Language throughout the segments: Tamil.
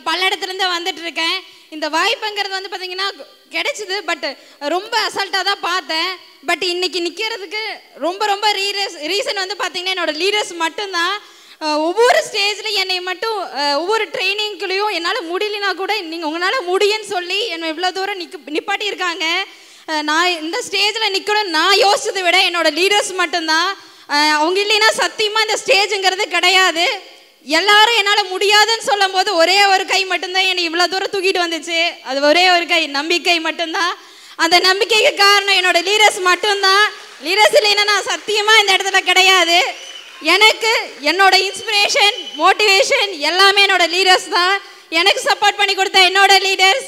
நான் பல்லடத்துலேருந்து வந்துட்டு இருக்கேன் இந்த வாய்ப்புங்கிறது வந்து பார்த்தீங்கன்னா கிடைச்சிது பட் ரொம்ப அசால்ட்டாக தான் பார்த்தேன். பட் இன்னைக்கு நிற்கிறதுக்கு ரொம்ப ரொம்ப ரீரஸ் ரீசன் வந்து பார்த்தீங்கன்னா என்னோட லீடர்ஸ் மட்டும்தான். ஒவ்வொரு ஸ்டேஜில் என்னை மட்டும் ஒவ்வொரு ட்ரைனிங்குள்ளேயும் என்னால் முடியலனா கூட நீங்கள் உங்களால் முடியும்னு சொல்லி என்னை இவ்வளோ தூரம் நிக்க நிப்பாட்டியிருக்காங்க. நான் இந்த ஸ்டேஜில் நிற்கணும் நான் யோசிச்சதை விட என்னோட லீடர்ஸ் மட்டும்தான். அவங்க இல்லைன்னா சத்தியமாக இந்த ஸ்டேஜுங்கிறது கிடையாது. எல்லாரும் என்னால் முடியாதுன்னு சொல்லும் போது ஒரே ஒரு கை மட்டும்தான் என்னை இவ்வளோ தூரம் தூக்கிட்டு வந்துச்சு. அது ஒரே ஒரு கை நம்பிக்கை மட்டும்தான். அந்த நம்பிக்கைக்கு காரணம் என்னோட லீடர்ஸ் மட்டும்தான். லீடர்ஸ் இல்லைன்னா நான் சத்தியமாக இந்த இடத்துல கிடையாது. எனக்கு என்னோட இன்ஸ்பிரேஷன் மோட்டிவேஷன் எல்லாமே என்னோட லீடர்ஸ் தான். எனக்கு சப்போர்ட் பண்ணி கொடுத்த என்னோட லீடர்ஸ்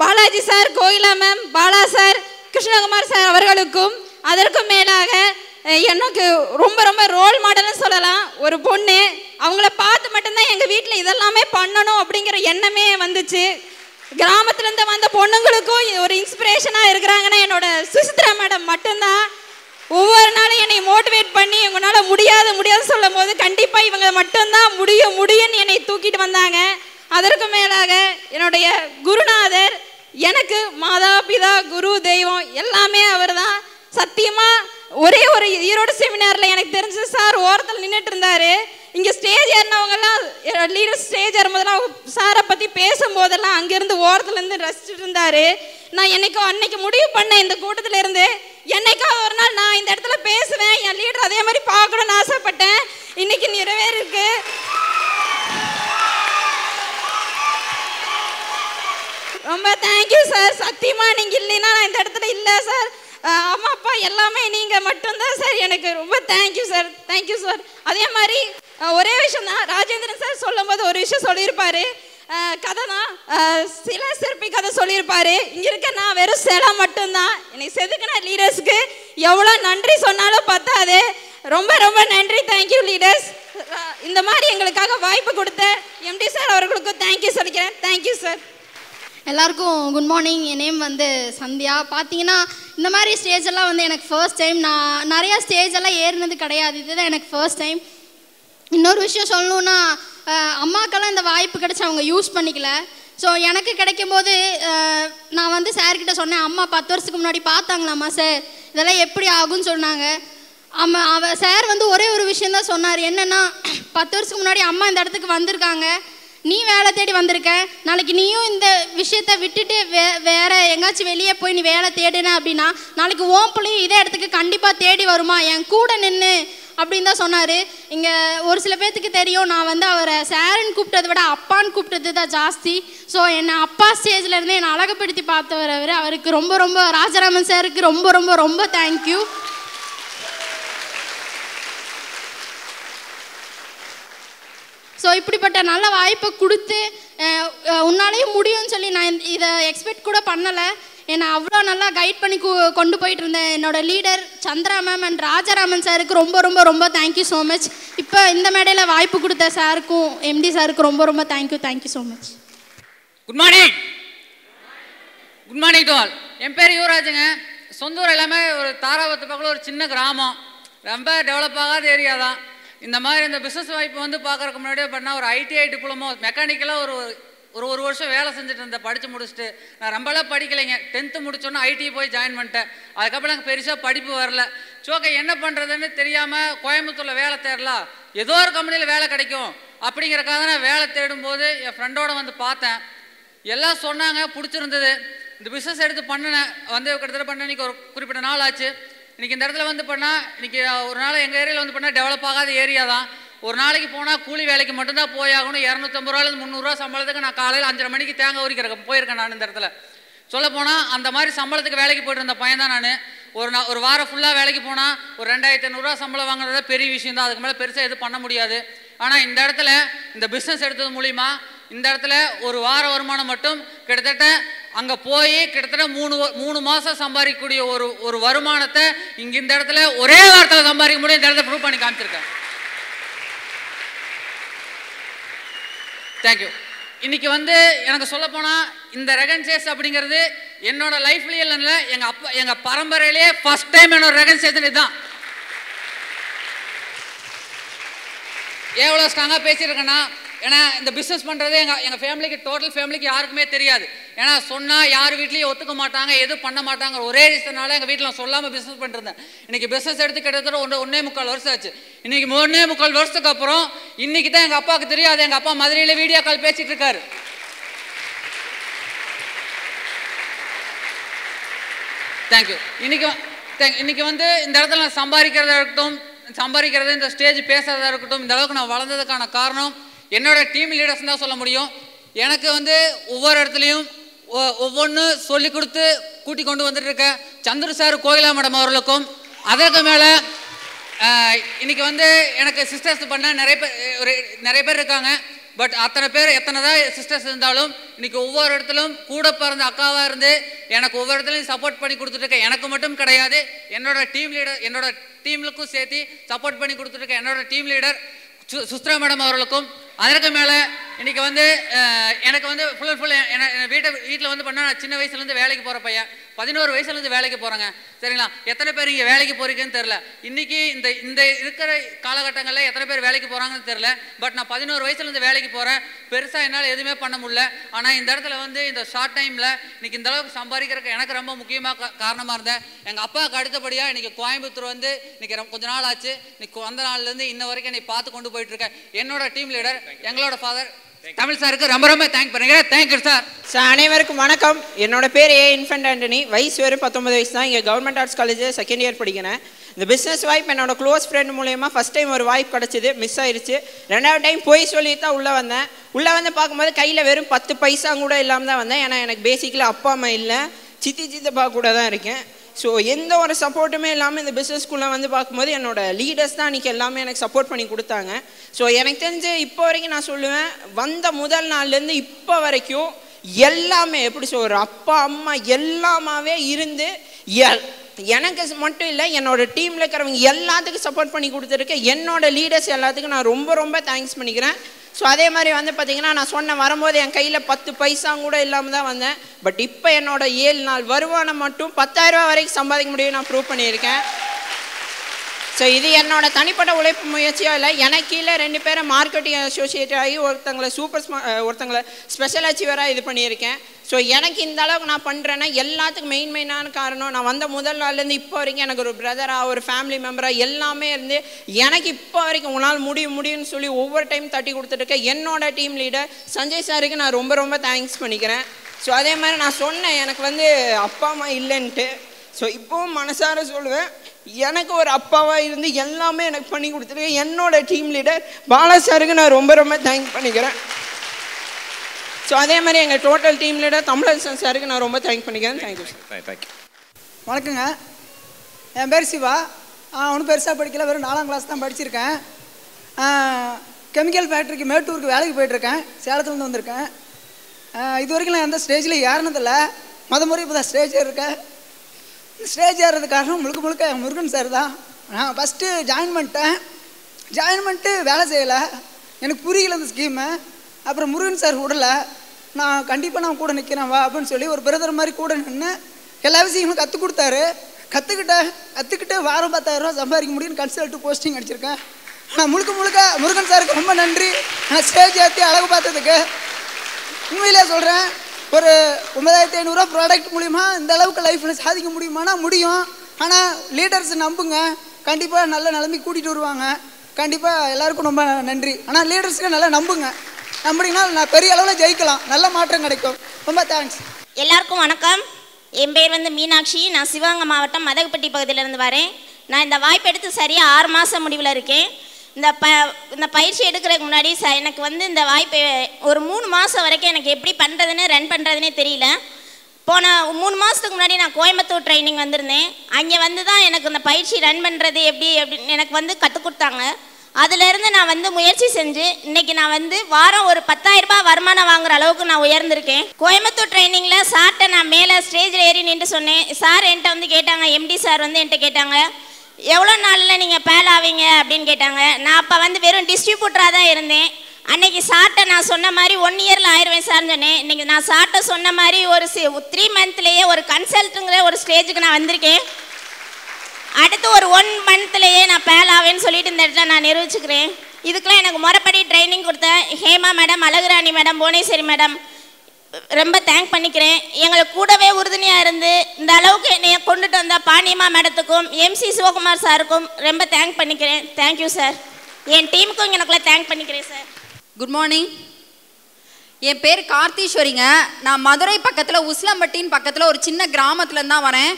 பாலாஜி சார் கோயிலா ma'am Bala sir Krishnakumar sir அவர்களுக்கும் அதற்கும் மேலாக எனக்கு ரொம்ப ரொம்ப ரோல் மாடல்னு சொல்லலாம். ஒரு பொண்ணு அவங்கள பார்த்து மட்டும்தான் எங்கள் வீட்டில் இதெல்லாமே பண்ணணும் அப்படிங்கிற எண்ணமே வந்துச்சு. கிராமத்துலேருந்து வந்த பொண்ணுங்களுக்கும் ஒரு இன்ஸ்பிரேஷனாக இருக்கிறாங்கன்னா என்னோட சுசித்ரா மேடம் மட்டும்தான். ஒவ்வொரு நாளும் என்னை மோட்டிவேட் பண்ணி உங்களால் முடியாது முடியாதுன்னு சொல்லும் போது கண்டிப்பாக இவங்க மட்டும்தான் முடியும் முடியும்னு என்னை தூக்கிட்டு வந்தாங்க. அதற்கு மேலாக என்னுடைய குருநாதர் எனக்கு மாதா பிதா குரு தெய்வம் எல்லாமே அவர்தான். சத்தியமாக ஒரே ஒரு ஈரோடு செமினார்ல எனக்கு தெரிஞ்சு சார் ஓரத்தில் நின்றுட்டு இருந்தாரு. இங்க ஸ்டேஜ் ஏறினவங்கெல்லாம் லீடர் ஸ்டேஜ் ஏறும்போதெல்லாம் சாரை பத்தி பேசும்போதெல்லாம் அங்கிருந்து ஓரத்துல இருந்து ரசிச்சுட்டு இருந்தாரு. நான் என்னைக்கோ அன்னைக்கு முடிவு பண்ணேன் இந்த கூட்டத்துல இருந்து. என்னைக்காவது ஒரு நாள் நான் இந்த இடத்துல பேசுவேன் என் லீடர் அதே மாதிரி பார்க்கணும்னு ஆசைப்பட்டேன். இன்னைக்கு நிறைவேறிருக்கு. ரொம்ப தேங்க்யூ சார் சத்தியமா நீங்க இல்லைன்னா நான் இந்த இடத்துல இல்லை சார் அம்மா அப்பா எல்லாமே நீங்கள் மட்டும்தான் சார் எனக்கு ரொம்ப தேங்க்யூ சார் தேங்க்யூ சார் அதே மாதிரி ஒரே விஷயம் தான். ராஜேந்திரன் சார் சொல்லும்போது ஒரு விஷயம் சொல்லியிருப்பாரு. கதை தான். சில சிற்பி கதை சொல்லியிருப்பாரு. இங்கே இருக்க நான் வெறும் சிலை மட்டும்தான். என்னை செதுக்கின லீடர்ஸ்க்கு எவ்வளோ நன்றி சொன்னாலும் பத்தாது. ரொம்ப ரொம்ப நன்றி. தேங்க்யூ லீடர்ஸ் இந்த மாதிரி எங்களுக்காக வாய்ப்பு கொடுத்த எம்டி சார் அவர்களுக்கும் தேங்க்யூ சொல்லிக்கிறேன். தேங்க்யூ சார் எல்லாருக்கும் குட் மார்னிங் என் நேம் வந்து சந்தியா. பார்த்தீங்கன்னா இந்த மாதிரி ஸ்டேஜ் எல்லாம் வந்து எனக்கு ஃபர்ஸ்ட் டைம் நான் நிறைய ஸ்டேஜ் எல்லாம் ஏறினது கிடையாது. இதுதான் எனக்கு ஃபர்ஸ்ட் டைம் இன்னொரு விஷயம் சொல்லணுன்னா அம்மாக்கெல்லாம் இந்த வாய்ப்பு கிடைச்சி அவங்க யூஸ் பண்ணிக்கல. ஸோ எனக்கு கிடைக்கும் போது நான் வந்து சார்கிட்ட சொன்னேன் அம்மா பத்து வருஷத்துக்கு முன்னாடி பார்த்தாங்களாம்மா சார் இதெல்லாம் எப்படி ஆகும்னு சொன்னாங்க. அம்மா அவ சார் வந்து ஒரே ஒரு விஷயம் தான் சொன்னார். என்னென்னா பத்து வருஷத்துக்கு முன்னாடி அம்மா இந்த இடத்துக்கு வந்திருக்காங்க. நீ வேலை தேடி வந்திருக்க. நாளைக்கு நீயும் இந்த விஷயத்த விட்டுட்டு வே வேற எங்காச்சும் வெளியே போய் நீ வேலை தேடின அப்படின்னா நாளைக்கு ஓம் பிள்ளையும் இதே இடத்துக்கு கண்டிப்பாக தேடி வருமா? என் கூட நின்று அப்படின்னு தான் சொன்னார். இங்கே ஒரு சில பேர்த்துக்கு தெரியும் நான் வந்து அவரை சாருன்னு கூப்பிட்டதை விட அப்பான்னு கூப்பிட்டது தான் ஜாஸ்தி. ஸோ என்னை அப்பா ஸ்டேஜ்லேருந்து என்னை அழகுப்படுத்தி பார்த்தவர் அவர். அவருக்கு ரொம்ப ரொம்ப ராஜராமன் சாருக்கு ரொம்ப ரொம்ப ரொம்ப தேங்க்யூ ஸோ இப்படிப்பட்ட நல்ல வாய்ப்பை கொடுத்து உன்னாலேயும் முடியும்னு சொல்லி நான் இதை எக்ஸ்பெக்ட் கூட பண்ணலை. என்னை அவ்வளோ நல்லா கைட் பண்ணி கு- கொண்டு போயிட்டு இருந்தேன். என்னோட leader Chandra ma'am and Rajaraman சாருக்கு ரொம்ப ரொம்ப ரொம்ப தேங்க்யூ ஸோ மச் இப்போ இந்த மேடையில் வாய்ப்பு கொடுத்த சாருக்கும் எம்டி சாருக்கு ரொம்ப ரொம்ப thank you thank you so much good morning good morning to all என் பேர் யுவராஜுங்க. சொந்த ஊர் எல்லாமே ஒரு தாராபத்து பக்கத்தில் ஒரு சின்ன கிராமம். ரொம்ப டெவலப் ஆகாத ஏரியா தான். இந்த மாதிரி இந்த பிஸ்னஸ் வாய்ப்பு வந்து பார்க்கறதுக்கு முன்னாடியே பண்ணால் ஒரு ஐடிஐ டிப்ளமோ மெக்கானிக்கலாக ஒரு ஒரு ஒரு வருஷம் வேலை செஞ்சுட்டு இருந்தேன் படித்து முடிச்சுட்டு. நான் ரொம்பலாம் படிக்கலைங்க. டென்த்து முடிச்சோன்னே ஐடி போய் ஜாயின் பண்ணிட்டேன். அதுக்கப்புறம் எனக்கு பெருசாக படிப்பு வரல. சோக்கை என்ன பண்ணுறதுன்னு தெரியாமல் கோயம்புத்தூரில் வேலை தேடலாம் ஏதோ ஒரு கம்பெனியில் வேலை கிடைக்கும். அப்படிங்கிறக்காக நான் வேலை தேடும்போது என் ஃப்ரெண்டோட வந்து பார்த்தேன். எல்லாம் சொன்னாங்க பிடிச்சிருந்தது. இந்த பிஸ்னஸ் எடுத்து பண்ணினேன். வந்து கிட்டத்தட்ட பண்ண இன்னைக்கு ஒரு குறிப்பிட்ட நாள் ஆச்சு. இன்னைக்கு இந்த இடத்துல வந்து பண்ணால் இன்னைக்கு ஒரு நாள் எங்கள் ஏரியாவில் வந்து பண்ணால் டெவலப் ஆகாத ஏரியா தான். ஒரு நாளைக்கு போனால் கூலி வேலைக்கு மட்டும்தான் போயாகணும் இரநூத்தம்பது ரூபாயிலேருந்து முந்நூறுரூவா சம்பளத்துக்கு நான் காலையில் அஞ்சரை மணிக்கு தேங்காய் உரிக்கிறேன். போயிருக்கேன் நான் இந்த இடத்துல. சொல்ல போனால் அந்த மாதிரி சம்பளத்துக்கு வேலைக்கு போயிட்டு இருந்த பையன் தான் நான். ஒரு நா ஒரு வாரம் ஃபுல்லாக வேலைக்கு போனால் ஒரு ரெண்டாயிரத்தி ஐநூறுரூவா சம்பளம் வாங்குறத பெரிய விஷயம் தான். அதுக்கு மேலே பெருசாக எதுவும் பண்ண முடியாது. ஆனால் இந்த இடத்துல இந்த பிஸ்னஸ் எடுத்தது மூலிமா இந்த இடத்துல ஒரு வார வருமானம் மட்டும் கிட்டத்தட்ட அங்கே போய் கிட்டத்தட்ட மூணு மூணு மாதம் சம்பாதிக்கக்கூடிய ஒரு ஒரு வருமானத்தை இங்கே இந்த இடத்துல ஒரே வாரத்தில் சம்பாதிக்க முடியும். இந்த இடத்துல ப்ரூவ் பண்ணி காமிச்சிருக்கேன். தேங்க்யூ இன்னைக்கு வந்து எனக்கு சொல்ல இந்த ரெகன்சேஸ் அப்படிங்கிறது என்னோட லைஃப்லேயே இல்லை எங்கள் அப்பா எங்கள் பரம்பரையிலேயே ஃபர்ஸ்ட் டைம் என்னோட ரெகன்சேஷன் இதுதான். எவ்வளோ ஸ்ட்ராங்காக பேசியிருக்கேன்னா ஏன்னா இந்த பிஸ்னஸ் பண்ணுறது எங்கள் எங்கள் ஃபேமிலிக்கு டோட்டல் ஃபேமிலிக்கு யாருக்குமே தெரியாது. ஏன்னா சொன்னால் யார் வீட்லேயும் ஒத்துக்க மாட்டாங்க எதுவும் பண்ண மாட்டாங்க. ஒரே ரீசனால எங்கள் வீட்டில் சொல்லாமல் பிஸ்னஸ் பண்ணிருந்தேன் இன்னைக்கு பிஸ்னஸ் எடுத்து கிட்டத்தட்ட ஒன்று ஒன்றே முக்கால் வருஷம் ஆச்சு. இன்னைக்கு ஒன்றே முக்கால் வருஷத்துக்கு அப்புறம் இன்னைக்கு தான் எங்கள் அப்பாவுக்கு தெரியாது. எங்கள் அப்பா மதுரையில் வீடியோ கால் பேசிகிட்டு இருக்காரு. தேங்க்யூ இன்னைக்கு வ- thank- இன்னைக்கு வந்து இந்த இடத்துல நான் சம்பாதிக்கிறதா இருக்கட்டும் சம்பாதிக்கிறது இந்த ஸ்டேஜ் பேசுறதா இருக்கட்டும் இந்த அளவுக்கு நான் வளர்ந்ததுக்கான காரணம் என்னோட டீம் லீடர்ஸ் தான் சொல்ல முடியும். எனக்கு வந்து ஒவ்வொரு இடத்துலையும் ஒவ்வொன்று சொல்லி கொடுத்து கூட்டி கொண்டு வந்துட்டு இருக்க சந்திர சார் கோயிலா மேடம் அவர்களுக்கும் அதற்கு மேலே இன்னைக்கு வந்து எனக்கு சிஸ்டர்ஸ் பண்ண நிறைய பேர் ஒரு நிறைய பேர் இருக்காங்க. பட் அத்தனை பேர் எத்தனை தான் சிஸ்டர்ஸ் இருந்தாலும் இன்னைக்கு ஒவ்வொரு இடத்துலும் கூட பிறந்த அக்காவாக இருந்து எனக்கு ஒவ்வொரு இடத்துலையும் சப்போர்ட் பண்ணி கொடுத்துட்டு எனக்கு மட்டும் கிடையாது. என்னோட டீம் லீடர் என்னோட டீம்லுக்கும் சேர்த்து சப்போர்ட் பண்ணி கொடுத்துட்டு என்னோட டீம் லீடர் சு சுஸ்திரா மேடம் அவர்களுக்கும் அதற்கு மேலே இன்னைக்கு வந்து எனக்கு வந்து ஃபுல் அண்ட் ஃபுல் வீட்டை வீட்டில் வந்து பண்ணால் நான் சின்ன வயசுலேருந்து வேலைக்கு போகிற பையன். பதினோரு வயசுலேருந்து வேலைக்கு போகிறேங்க சரிங்களா? எத்தனை பேர் இங்கே வேலைக்கு போகிறீங்கன்னு தெரில இன்றைக்கி இந்த இந்த இருக்கிற காலகட்டங்களில் எத்தனை பேர் வேலைக்கு போகிறாங்கன்னு தெரில பட் நான் பதினோரு வயசுலேருந்து வேலைக்கு போகிறேன் பெருசாக என்னால் எதுவுமே பண்ண முடியல. ஆனால் இந்த இடத்துல வந்து இந்த ஷார்ட் டைமில் இன்றைக்கி இந்த அளவுக்கு சம்பாதிக்கிறதுக்கு எனக்கு ரொம்ப முக்கியமாக காரணமாக இருந்தேன். எங்கள் அப்பாவுக்கு அடுத்தபடியாக இன்றைக்கி கோயம்புத்தூர் வந்து இன்றைக்கி ரொம்ப- கொஞ்ச நாள் ஆச்சு. இன்னைக்கு வந்த நாள்லேருந்து இன்ன வரைக்கும் என்னை பார்த்து கொண்டு போயிட்டுருக்கேன் என்னோடய என்னோட டீம் லீடர் எங்களோட ஃபாதர் தமிழ் சாருக்கு ரொம்ப ரொம்ப தேங்க் பண்ணுறேன் தேங்க்யூ சார் சார் அனைவருக்கும் வணக்கம். என்னோட பேர் ஏ இன்ஃபென்ட் ஆண்டனி வயசு வெறும் பத்தொன்பது வயசு தான். இங்கே government arts college second year படிக்கிறேன். இந்த பிஸ்னஸ் வாய்ப்பு என்னோட க்ளோஸ் ஃப்ரெண்ட் மூலயமா ஃபஸ்ட் டைம் ஒரு வாய்ப்பு கிடச்சிது. மிஸ் ஆயிடுச்சு ரெண்டாவது டைம் போய் சொல்லி தான் உள்ளே வந்தேன். உள்ளே வந்து பார்க்கும்போது கையில் வெறும் பத்து பைசா கூட இல்லாமல் தான் வந்தேன். ஏன்னா எனக்கு பேசிக்கலாக அப்பா அம்மா இல்லை. சித்தி சித்தப்பா கூட தான் இருக்கேன். ஸோ எந்த ஒரு சப்போர்ட்டுமே இல்லாமல் இந்த பிஸ்னஸ்குள்ளே வந்து பார்க்கும்போது என்னோட லீடர்ஸ் தான் அன்றைக்கி எல்லாமே எனக்கு சப்போர்ட் பண்ணி கொடுத்தாங்க. ஸோ எனக்கு தெரிஞ்சு இப்போ வரைக்கும் நான் சொல்லுவேன் வந்த முதல் நாள்லேருந்து இப்போ வரைக்கும் எல்லாமே எப்படி சொல்ற அப்பா அம்மா எல்லாமாவே இருந்து எல் எனக்கு மட்டும் இல்லை என்னோட டீமில் இருக்கிறவங்க எல்லாத்துக்கும் சப்போர்ட் பண்ணி கொடுத்துருக்கு என்னோட லீடர்ஸ் எல்லாத்துக்கும் நான் ரொம்ப ரொம்ப தேங்க்ஸ் பண்ணிக்கிறேன். ஸோ அதே மாதிரி வந்து பார்த்தீங்கன்னா நான் சொன்ன வரும்போது என் கையில் பத்து பைசா கூட இல்லாமல் தான் வந்தேன். பட் இப்போ என்னோட ஏழு நாள் வருமானம் மட்டும் பத்தாயிரம் ரூபா வரைக்கும் சம்பாதிக்க முடியும் நான் ப்ரூவ் பண்ணியிருக்கேன். ஸோ இது என்னோட தனிப்பட்ட உழைப்பு முயற்சியோ இல்லை. எனக்கு கீழே ரெண்டு பேரை மார்க்கெட்டிங் அசோசியேட் ஆகி ஒருத்தங்களை சூப்பர் ஸ்மா ஒருத்தங்களை ஸ்பெஷல் அச்சீவராக இது பண்ணியிருக்கேன். ஸோ எனக்கு இந்த அளவுக்கு நான் பண்ணுறேன்னா எல்லாத்துக்கும் மெயின் மெயினான காரணம் நான் வந்த முதல் நாள்லேருந்து இப்போ வரைக்கும் எனக்கு ஒரு பிரதராக ஒரு ஃபேமிலி மெம்பராக எல்லாமே இருந்து எனக்கு இப்போ வரைக்கும் உங்களால் முடியும் முடியும்னு சொல்லி ஒவ்வொரு டைம் தட்டி கொடுத்துட்ருக்கேன் என்னோட டீம் லீடர் சஞ்சய் சாருக்கு நான் ரொம்ப ரொம்ப தேங்க்ஸ் பண்ணிக்கிறேன். ஸோ அதே மாதிரி நான் சொன்னேன் எனக்கு வந்து அப்பா அம்மா இல்லைன்ட்டு. ஸோ இப்போவும் மனசார சொல்லுவேன். எனக்கு ஒரு அப்பாவாக இருந்து எல்லாமே எனக்கு பண்ணி கொடுத்துருக்கு. என்னோட டீம் லீடர் பாலா சாருக்கு நான் ரொம்ப ரொம்ப தேங்க் பண்ணிக்கிறேன். ஸோ அதே மாதிரி எங்கள் டோட்டல் டீம் லீடர் தமிழரசன் சாருக்கு நான் ரொம்ப தேங்க் பண்ணிக்கிறேன். தேங்க்யூ சார் தேங்க்யூ வணக்கங்க. என் பேர் சிவா. ஒன்றும் பெருசாக படிக்கல. வெறும் நாலாம் கிளாஸ் தான் படிச்சிருக்கேன். கெமிக்கல் ஃபேக்ட்ரிக்கு மேட்டூருக்கு வேலைக்கு போயிட்டுருக்கேன். சேலத்துலேருந்து வந்திருக்கேன். இது வரைக்கும் நான் எந்த ஸ்டேஜில் ஏறினதில்ல. முத முறை இப்போ தான் ஸ்டேஜ் இருக்கேன் ஸ்டேஜ் ஏறது காரணம் முழுக்க முழுக்க முருகன் சார் தான். நான் ஃபஸ்ட்டு ஜாயின் பண்ணிட்டேன். ஜாயின் பண்ணிட்டு வேலை செய்யலை. எனக்கு புரியல இந்த ஸ்கீமு அப்புறம் முருகன் சார் விடலை. நான் கண்டிப்பாக நான் கூட நிற்கிறேன் வா அப்படின்னு சொல்லி ஒரு பிரதர் மாதிரி கூட நின்று எல்லா விஷயங்களும் கற்றுக் கொடுத்தாரு. கற்றுக்கிட்டேன் கற்றுக்கிட்டு வாரம் பத்தாயிரரூவா சம்பாதிக்க முடியும்னு கன்சல்ட்டு போஸ்டிங் அடிச்சிருக்கேன். நான் முழுக்க முழுக்க முருகன் சாருக்கு ரொம்ப நன்றி. நான் ஸ்டேஜ் ஏற்றி அழகு பார்த்ததுக்கு. உண்மையிலே சொல்கிறேன் ஒரு ஒன்பதாயிரத்தி ஐநூறுரூவா ப்ராடக்ட் மூலிமா இந்த அளவுக்கு லைஃப்பில் சாதிக்க முடியுமானா முடியும். ஆனால் லீடர்ஸ் நம்புங்க. கண்டிப்பாக நல்ல நிலைமைக்கு கூட்டிகிட்டு வருவாங்க. கண்டிப்பாக எல்லாருக்கும் ரொம்ப நன்றி. ஆனால் லீடர்ஸுக்கு நல்லா நம்புங்க. நம்புனீங்கன்னா நான் பெரிய அளவில் ஜெயிக்கலாம். நல்ல மாற்றம் கிடைக்கும். ரொம்ப தேங்க்ஸ் எல்லாருக்கும் வணக்கம். என் பேர் வந்து மீனாட்சி. நான் சிவகங்கை மாவட்டம் மதகுப்பட்டி பகுதியிலேருந்து வரேன். நான் இந்த வாய்ப்பு எடுத்து சரியாக ஆறு மாதம் முடிவில் இருக்கேன். இந்த ப இந்த பயிற்சி எடுக்கிறதுக்கு முன்னாடி ச எனக்கு வந்து இந்த வாய்ப்பு ஒரு மூணு மாதம் வரைக்கும் எனக்கு எப்படி பண்ணுறதுன்னு ரன் பண்ணுறதுனே தெரியல. போன மூணு மாதத்துக்கு முன்னாடி நான் கோயம்புத்தூர் ட்ரைனிங் வந்திருந்தேன். அங்கே வந்து தான் எனக்கு இந்த பயிற்சி ரன் பண்ணுறது எப்படி எப்படி எனக்கு வந்து கற்றுக் கொடுத்தாங்க. அதுலேருந்து நான் வந்து முயற்சி செஞ்சு இன்னைக்கு நான் வந்து வாரம் ஒரு 10000 ரூபாய் வருமானம் வாங்குற அளவுக்கு நான் உயர்ந்திருக்கேன். கோயம்புத்தூர் ட்ரைனிங்கில் சார்கிட்ட நான் மேலே ஸ்டேஜில் ஏறி நின்று சொன்னேன். சார் என்கிட்ட வந்து கேட்டாங்க எம்டி சார் வந்து என்கிட்ட கேட்டாங்க. எவ்வளோ நாளில் நீங்கள் பேல் ஆவீங்க அப்படின்னு கேட்டாங்க. நான் அப்போ வந்து வெறும் டிஸ்ட்ரிபியூட்டராக தான் இருந்தேன். அன்னைக்கு சார்ட்ட நான் சொன்ன மாதிரி ஒன் இயரில் ஆயிடுவேன் சார்னு சொன்னேன். இன்றைக்கி நான் சார்ட்ட சொன்ன மாதிரி ஒரு சி த்ரீ மந்த்லேயே ஒரு கன்சல்ட்டுங்கிற ஒரு ஸ்டேஜுக்கு நான் வந்திருக்கேன். அடுத்து ஒரு ஒன் மந்த்லேயே நான் பேல் ஆவேன்னு சொல்லிட்டு இந்த இடத்துல நான் நிரூபிச்சுக்கிறேன். இதுக்கெலாம் எனக்கு முறைப்படி ட்ரைனிங் கொடுத்த Hema madam Azhagurani madam Bhuvaneswari madam ரொம்ப தேங்க் பண்ணிக்கிறேன். எங்களை கூடவே உறுதுணையாக இருந்து இந்த அளவுக்கு என்னை கொண்டுட்டு வந்த பாண்டியம்மா மேடத்துக்கும் எம்சி சிவகுமார் சாருக்கும் ரொம்ப தேங்க் பண்ணிக்கிறேன். தேங்க்யூ சார் என் டீமுக்கும் எனக்குள்ள தேங்க் பண்ணிக்கிறேன் சார் குட் மார்னிங் என் பேர் கார்த்தீஸ்வரிங்க. நான் மதுரை பக்கத்தில் உஸ்லம்பட்டின்னு பக்கத்தில் ஒரு சின்ன கிராமத்துலேருந்து தான் வரேன்.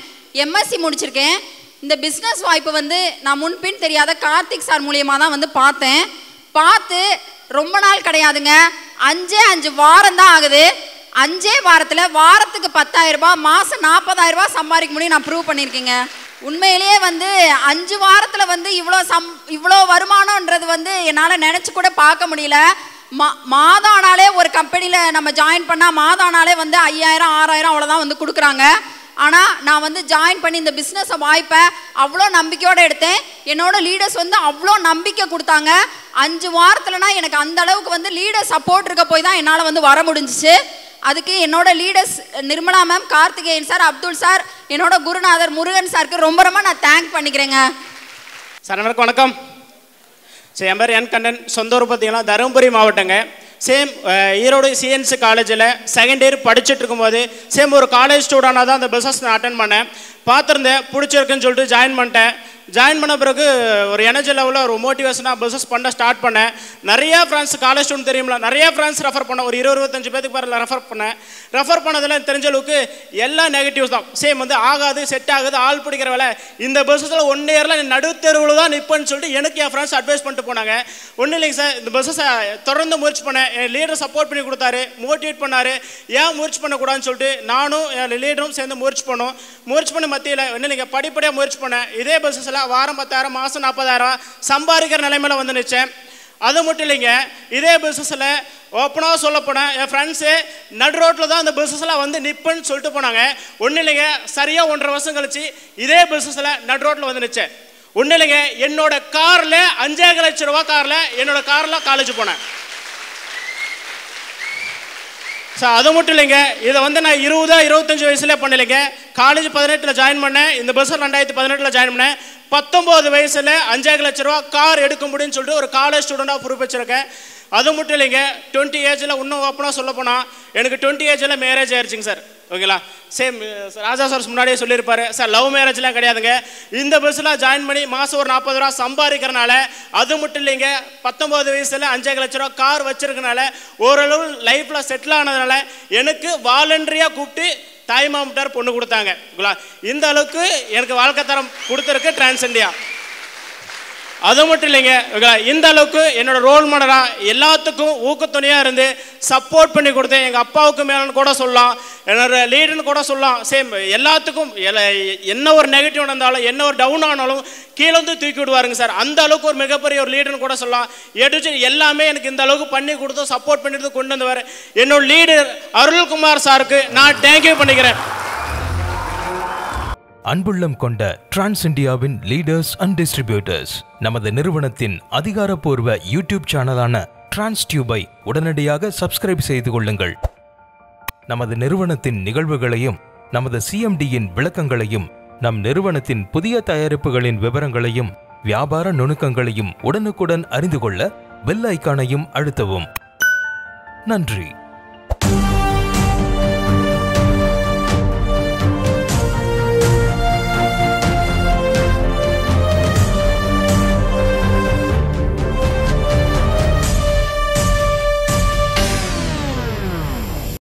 எம்எஸ்சி முடிச்சிருக்கேன். இந்த பிஸ்னஸ் வாய்ப்பு வந்து நான் முன்பின் தெரியாத கார்த்திக் சார் மூலியமாக தான் வந்து பார்த்தேன். பார்த்து ரொம்ப நாள் கிடையாதுங்க. அஞ்சே அஞ்சு வாரம் தான் ஆகுது. அஞ்சே வாரத்தில் வாரத்துக்கு பத்தாயிரம் ரூபாய் மாதம் நாற்பதாயிரம் ரூபாய் சம்பாதிக்க முடியும் நான் ப்ரூவ் பண்ணியிருக்கேங்க. உண்மையிலேயே வந்து அஞ்சு வாரத்தில் வந்து இவ்வளோ சம் இவ்வளோ வருமானம்ன்றது வந்து என்னால் நினச்சி கூட பார்க்க முடியல. மா மாதம் ஆனாலே ஒரு கம்பெனியில் நம்ம ஜாயின் பண்ணால் மாதம் ஆனாலே வந்து ஐயாயிரம் ஆறாயிரம் அவ்வளோதான் வந்து கொடுக்குறாங்க. ஆனால் நான் வந்து ஜாயின் பண்ணி இந்த பிஸ்னஸை வாய்ப்பை அவ்வளோ நம்பிக்கையோடு எடுத்தேன். என்னோடய லீடர்ஸ் வந்து அவ்வளோ நம்பிக்கை கொடுத்தாங்க. அஞ்சு வாரத்தில்னா எனக்கு அந்த அளவுக்கு வந்து லீடர் சப்போர்ட் இருக்க போய் தான் என்னால் வந்து வர முடிஞ்சிச்சு. அதுக்கு என்னோட leaders Nirmala ma'am Karthikeyan sir Abdul sir என்னோட குருநாதர் முருகன் சாருக்கு ரொம்ப ரொம்ப நான் தேங்க் பண்ணிக்கிறேங்க. சார் வணக்கம். சரி என் பேர் என் கண்ணன். சொந்த ஊர் பார்த்தீங்கன்னா தருமபுரி மாவட்டங்க. சேம் uh, ஈரோடு சிஎன்சி காலேஜில் செகண்ட் இயர் படிச்சுட்டு இருக்கும்போது சேம் ஒரு காலேஜ் ஸ்டூடெண்டாக தான் அந்த பிஸ்னஸ் நான் அட்டன் பண்ணேன். பார்த்துருந்தேன் பிடிச்சிருக்குன்னு சொல்லிட்டு ஜாயின் பண்ணிட்டேன். ஜாயின் பண்ண பிறகு ஒரு எனர்ஜி லெவலில் ஒரு மோட்டிவேஷனாக பிஸ்னஸ் பண்ண ஸ்டார்ட் பண்ணேன். நிறைய ஃப்ரெண்ட்ஸ் காலேஜ் ஸ்டூடெண்ட் தெரியுமில நிறைய ஃப்ரெண்ட்ஸ் ரெஃபர் பண்ணேன். ஒரு இருபது இருபத்தஞ்சு பேருக்கு பேரில் ரெஃபர் பண்ணேன். ரெஃபர் பண்ணதில் தெரிஞ்ச அளவுக்கு எல்லா நெகட்டிவ்ஸ் தான். சேம் வந்து ஆகாது செட் ஆகுது ஆள் பிடிக்கிற வேலை. இந்த பிஸ்னஸில் ஒன் இயரில் நடுத்தெருவில் தான் நிற்பேன்னு சொல்லிட்டு எனக்கு என் ஃப்ரெண்ட்ஸ் அட்வைஸ் பண்ணிட்டு போனாங்க. ஒன்றும் இல்லைங்க சார் இந்த பிஸ்னஸை தொடர்ந்து முயற்சி பண்ணேன். என் லீடர் சப்போர்ட் பண்ணி கொடுத்தாரு. மோட்டிவேட் பண்ணாரு. ஏன் முயற்சி பண்ணக்கூடாதுன்னு சொல்லிட்டு நானும் என் லீடரும் சேர்ந்து முயற்சி பண்ணோம். முயற்சி பண்ண மத்தியில் ஒன்றும் இல்லைங்க படிப்படியாக முயற்சி பண்ணேன். இதே பிஸ்னஸில் வாரம் பத்தாயிரம் மாதம் நாற்பதாயிரம் சம்பாதிக்கிற நிலைமையில் வந்து நிச்சேன் அது மட்டும் இல்லைங்க இதே பிஸ்னஸில் ஓப்பனாக சொல்ல போனேன் என் ஃப்ரெண்ட்ஸு நடு ரோட்டில் தான் அந்த பிஸ்னஸ்லாம் வந்து நிற்பேன்னு சொல்லிட்டு போனாங்க. ஒன்றும் இல்லைங்க சரியாக ஒன்றரை வருஷம் கழிச்சு இதே பிஸ்னஸில் நடு ரோட்டில் வந்து நிச்சேன் ஒன்றும் இல்லைங்க என்னோட காரில் அஞ்சே லட்சம் ரூபா காரில் என்னோட காரில் காலேஜ் போனேன். சார் அது மட்டும் இல்லைங்க இதை வந்து நான் இருபதா இருபத்தஞ்சி வயசுல பண்ணலைங்க. காலேஜ் பதினெட்டில் ஜாயின் பண்ணேன். இந்த பஸ்ஸில் ரெண்டாயிரத்தி பதினெட்டில் ஜாயின் பண்ணேன். பத்தொம்போது வயசில் அஞ்சாறு லட்ச ரூபா கார் எடுக்க முடியும்னு சொல்லிட்டு ஒரு காலேஜ் ஸ்டூடெண்டாக ப்ரூஃப் வச்சுருக்கேன் அது மட்டும் இல்லைங்க டுவெண்ட்டி ஏஜில் இன்னும் ஓப்பனாக சொல்ல போனால் எனக்கு டுவெண்ட்டி ஏஜில் மேரேஜ் ஆயிடுச்சுங்க சார் ஓகேங்களா சேம் ராஜா சார் முன்னாடியே சொல்லியிருப்பாரு. சார் லவ் மேரேஜ்லாம் கிடையாதுங்க. இந்த பஸ்ஸில் ஜாயின் பண்ணி மாதம் ஒரு நாற்பது ரூபா சம்பாதிக்கிறனால அது மட்டும் இல்லைங்க பத்தொம்போது வயசில் அஞ்சு லட்ச ரூபா கார் வச்சுருக்கனால ஓரளவு லைஃப்பில் செட்டில் ஆனதுனால எனக்கு வாலண்டரியாக கூப்பிட்டு தாய்மாமட்டார் பொண்ணு கொடுத்தாங்க. இந்த அளவுக்கு எனக்கு வாழ்க்கை தரம் கொடுத்துருக்கு டிரான்ஸ் இந்தியா அது மட்டும் இல்லைங்க. இந்த அளவுக்கு என்னோட ரோல் மாடலாக எல்லாத்துக்கும் ஊக்கத்துணையாக இருந்து சப்போர்ட் பண்ணி கொடுத்தேன். எங்கள் அப்பாவுக்கு மேலன்னு கூட சொல்லலாம். என்னோட லீடுன்னு கூட சொல்லலாம். சேம் எல்லாத்துக்கும் என்ன ஒரு நெகட்டிவ் நடந்தாலும் என்ன ஒரு டவுன் ஆனாலும் கீழே வந்து தூக்கி விடுவாருங்க சார். அந்த அளவுக்கு ஒரு மிகப்பெரிய ஒரு லீடுன்னு கூட சொல்லலாம். எடுத்து எல்லாமே எனக்கு இந்த அளவுக்கு பண்ணி கொடுத்து சப்போர்ட் பண்ணிட்டு கொண்டு வந்தவர் என்னோட லீடர் அருள்குமார் சாருக்கு நான் தேங்க்யூ பண்ணிக்கிறேன். அன்புள்ளம் கொண்ட டிரான்ஸ் இந்தியாவின் லீடர்ஸ் அண்ட் டிஸ்ட்ரிபியூட்டர்ஸ் நமது நிறுவனத்தின் அதிகாரப்பூர்வ யூடியூப் சேனலான டிரான்ஸ் டியூபை உடனடியாக சப்ஸ்கிரைப் செய்து கொள்ளுங்கள். நமது நிறுவனத்தின் நிகழ்வுகளையும் நமது சிஎம்டியின் விளக்கங்களையும் நம் நிறுவனத்தின் புதிய தயாரிப்புகளின் விவரங்களையும் வியாபார நுணுக்கங்களையும் உடனுக்குடன் அறிந்து கொள்ள பெல் ஐக்கானையும் அழுத்தவும். நன்றி.